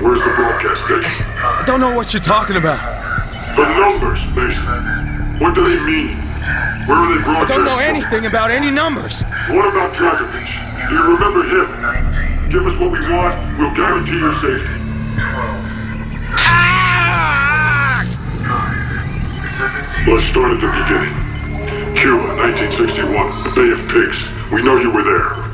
Where's the broadcast station? I don't know what you're talking about. The numbers, Mason. What do they mean? Where are they I don't know anything about any numbers. What about Dragovich? Do you remember him? Give us what we want, we'll guarantee your safety. Let's start at the beginning. Cuba, 1961, the Bay of Pigs. We know you were there.